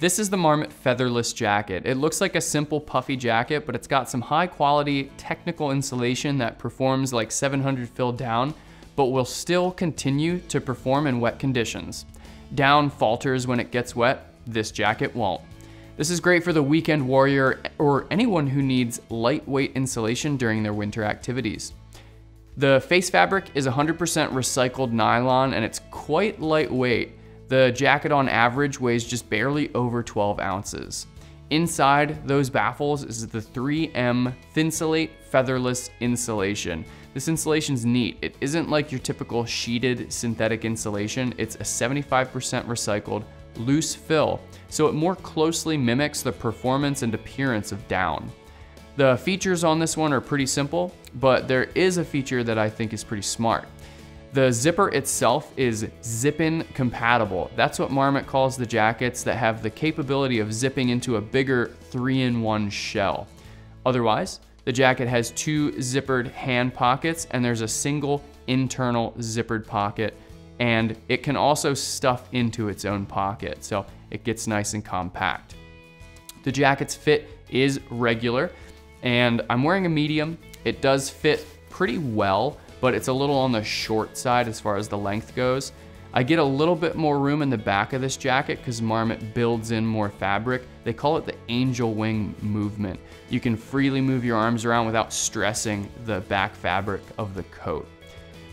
This is the Marmot Featherless Jacket. It looks like a simple puffy jacket, but it's got some high quality technical insulation that performs like 700 fill down, but will still continue to perform in wet conditions. Down falters when it gets wet, this jacket won't. This is great for the weekend warrior or anyone who needs lightweight insulation during their winter activities. The face fabric is 100% recycled nylon and it's quite lightweight, the jacket on average weighs just barely over 12 ounces. Inside those baffles is the 3M Thinsulate Featherless Insulation. This insulation's neat. It isn't like your typical sheeted synthetic insulation. It's a 75% recycled loose fill, so it more closely mimics the performance and appearance of down. The features on this one are pretty simple, but there is a feature that I think is pretty smart. The zipper itself is zip-in compatible. That's what Marmot calls the jackets that have the capability of zipping into a bigger three-in-one shell. Otherwise, the jacket has two zippered hand pockets and there's a single internal zippered pocket and it can also stuff into its own pocket, so it gets nice and compact. The jacket's fit is regular and I'm wearing a medium. It does fit pretty well, but it's a little on the short side as far as the length goes. I get a little bit more room in the back of this jacket because Marmot builds in more fabric. They call it the angel wing movement. You can freely move your arms around without stressing the back fabric of the coat.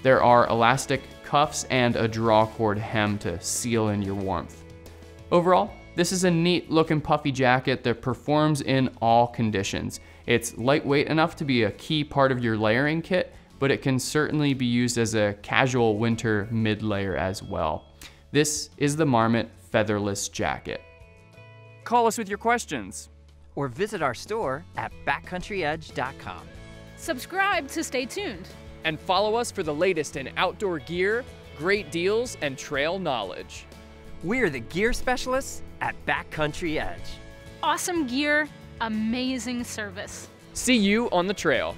There are elastic cuffs and a drawcord hem to seal in your warmth. Overall, this is a neat looking puffy jacket that performs in all conditions. It's lightweight enough to be a key part of your layering kit, but it can certainly be used as a casual winter mid layer as well. This is the Marmot Featherless Jacket. Call us with your questions. Or visit our store at backcountryedge.com. Subscribe to stay tuned. And follow us for the latest in outdoor gear, great deals, and trail knowledge. We're the gear specialists at Backcountry Edge. Awesome gear, amazing service. See you on the trail.